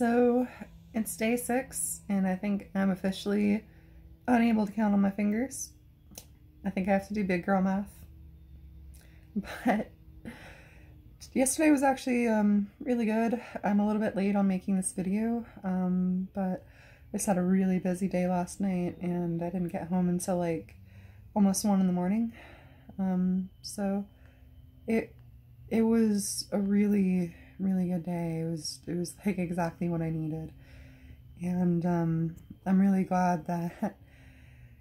So it's day six, and I think I'm officially unable to count on my fingers. I think I have to do big girl math. But yesterday was actually um, really good. I'm a little bit late on making this video, um, but I just had a really busy day last night, and I didn't get home until like almost one in the morning. Um, so it it was a really really good day. It was it was like exactly what I needed. And um, I'm really glad that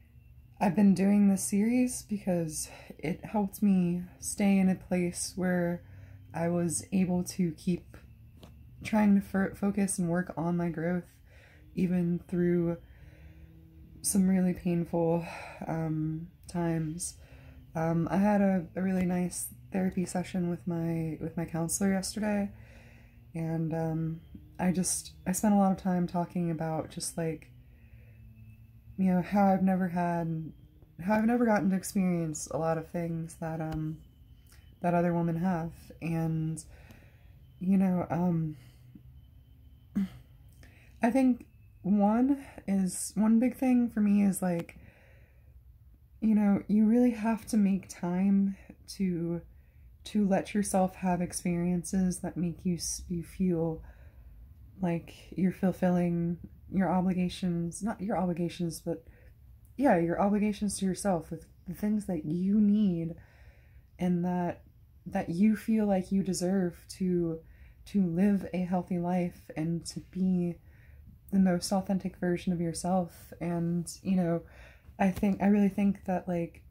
I've been doing this series because it helped me stay in a place where I was able to keep trying to focus and work on my growth even through some really painful um, times. Um, I had a, a really nice therapy session with my with my counselor yesterday and um, I just I spent a lot of time talking about just like you know how I've never had how I've never gotten to experience a lot of things that um that other women have. And you know um I think one is one big thing for me is like you know you really have to make time to to let yourself have experiences that make you you feel like you're fulfilling your obligations, not your obligations, but yeah, your obligations to yourself with the things that you need and that that you feel like you deserve to to live a healthy life and to be the most authentic version of yourself. And you know i think i really think that like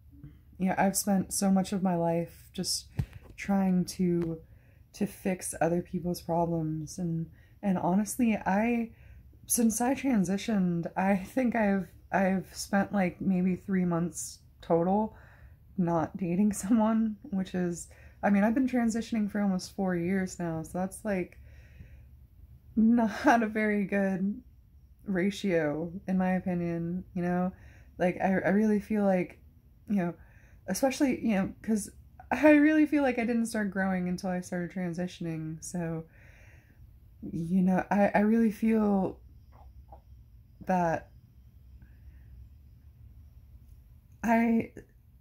you know i've spent so much of my life just trying to to fix other people's problems. And and honestly i since i transitioned i think i've i've spent like maybe three months total not dating someone which is i mean i've been transitioning for almost four years now so that's like not a very good ratio in my opinion you know? Like i, I really feel like you know especially you know because I really feel like I didn't start growing until I started transitioning. So, you know, I, I really feel that I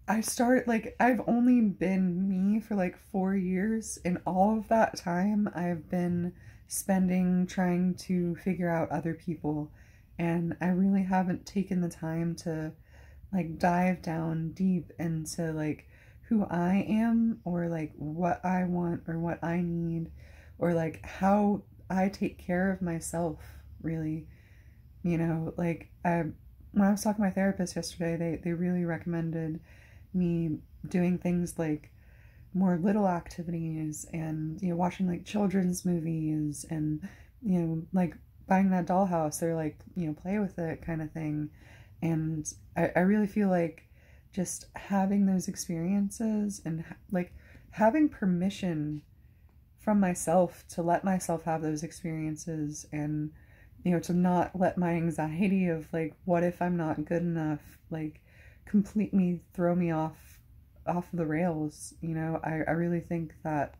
I started like I've only been me for like 4 years and all of that time I've been spending trying to figure out other people and I really haven't taken the time to like dive down deep into like who I am or like what I want or what I need or like how I take care of myself really. You know like I when I was talking to my therapist yesterday they they really recommended me doing things like more little activities and you know watching like children's movies and you know like buying that dollhouse or like you know play with it kind of thing. And I, I really feel like just having those experiences and like having permission from myself to let myself have those experiences and you know to not let my anxiety of like what if i'm not good enough like complete me throw me off off the rails you know? I, I really think that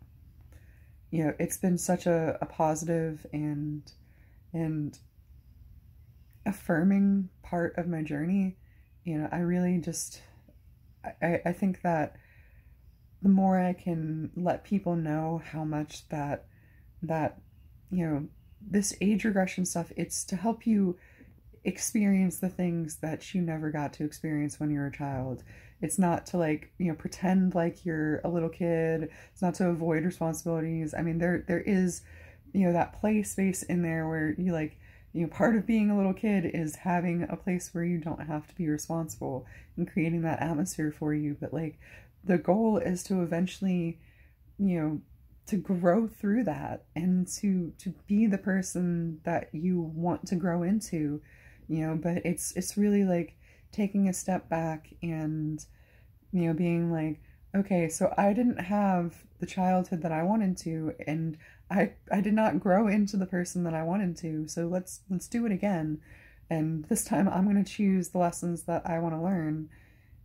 you know it's been such a, a positive and and affirming part of my journey. You know i really just I, I think that the more I can let people know how much that that you know this age regression stuff it's to help you experience the things that you never got to experience when you were a child. It's not to like you know pretend like you're a little kid. It's not to avoid responsibilities. I mean there there is you know that play space in there where you like you know, part of being a little kid is having a place where you don't have to be responsible and creating that atmosphere for you. But like the goal is to eventually, you know, to grow through that and to to be the person that you want to grow into, you know, but it's it's really like taking a step back and you know being like okay, so I didn't have the childhood that I wanted to, and I I did not grow into the person that I wanted to. So let's let's do it again, and this time I'm to choose the lessons that I want to learn,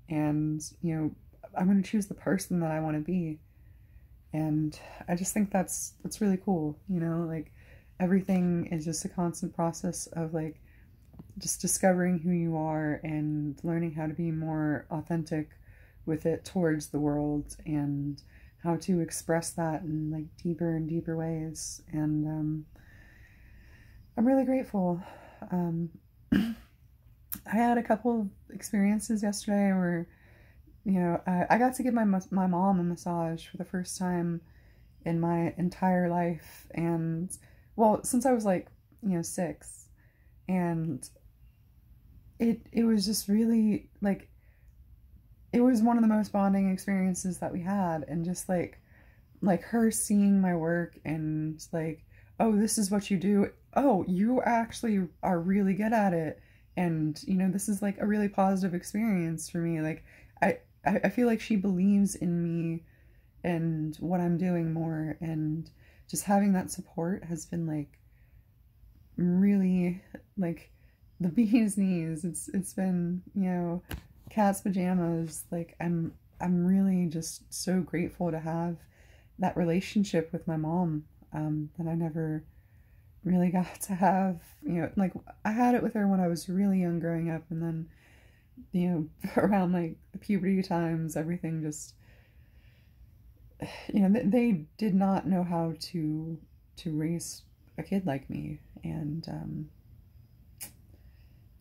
and you know I'm to choose the person that I want to be, and I just think that's that's really cool. You know, like everything is just a constant process of like just discovering who you are and learning how to be more authentic with it towards the world and how to express that in like deeper and deeper ways. And um, i'm really grateful. Um, i had a couple of experiences yesterday where you know I, I got to give my my mom a massage for the first time in my entire life. And well since i was like you know six. And it it was just really like it was one of the most bonding experiences that we had and just like like her seeing my work and like oh this is what you do. Oh you actually are really good at it. And you know this is like a really positive experience for me. Like i i feel like she believes in me and what i'm doing more and just having that support has been like really like the bee's knees. It's it's been you know cat's pajamas like i'm i'm really just so grateful to have that relationship with my mom um, that i never really got to have you know like i had it with her when i was really young growing up and then you know around like the puberty times everything just you know they did not know how to to raise a kid like me and um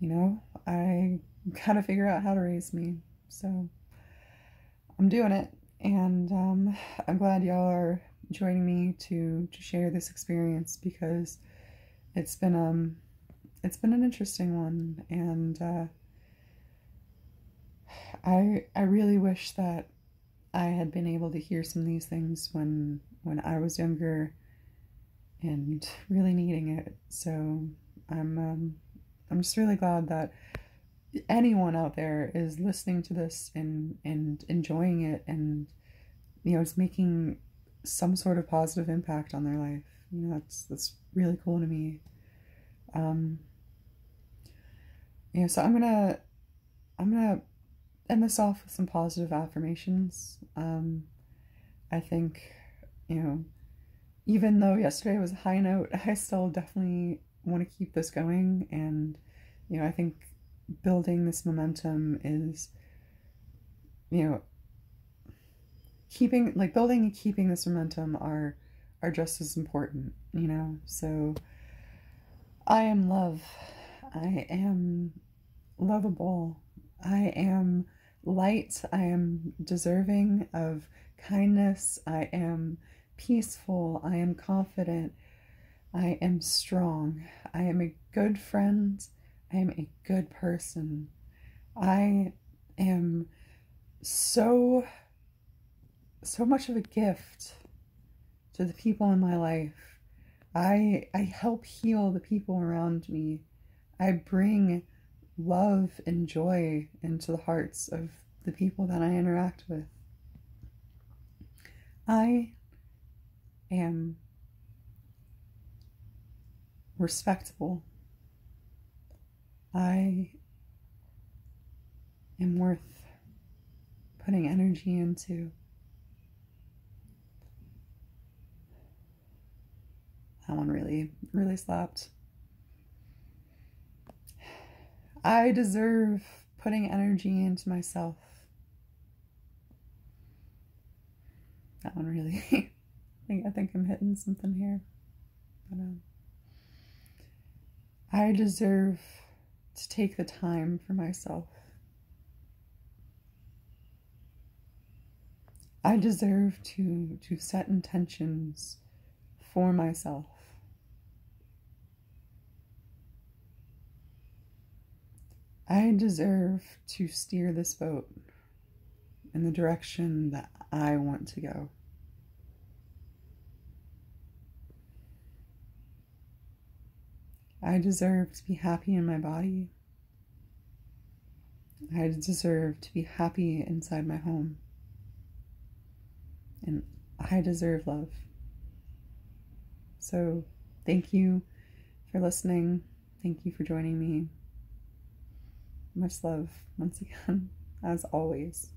you know? I gotta figure out how to raise me. So i'm doing it. And um i'm glad y'all are joining me to to share this experience because it's been um it's been an interesting one. And uh I I really wish that I had been able to hear some of these things when when I was younger and really needing it. So I'm um, I'm just really glad that anyone out there is listening to this and and enjoying it and you know it's making some sort of positive impact on their life. You know that's that's really cool to me. Um, yeah, so I'm gonna I'm gonna end this off with some positive affirmations. Um, I think, you know, even though yesterday was a high note, I still definitely want to keep this going. And, you know, I think building this momentum is, you know, keeping, like, building and keeping this momentum are, are just as important, you know? So I am love. I am lovable. I am light. I am deserving of kindness. I am peaceful. I am confident. I am strong. I am a good friend. I am a good person. I am so, so much of a gift to the people in my life. I, I help heal the people around me. I bring love and joy into the hearts of the people that I interact with. I am respectable. I am worth putting energy into. That one really, really slapped. I deserve putting energy into myself. That one really, I think I think I'm hitting something here, but um, I deserve to take the time for myself. I deserve to to set intentions for myself. I deserve to steer this boat in the direction that I want to go. I deserve to be happy in my body. I deserve to be happy inside my home. And I deserve love. So, thank you for listening. Thank you for joining me. Much love once again, as always.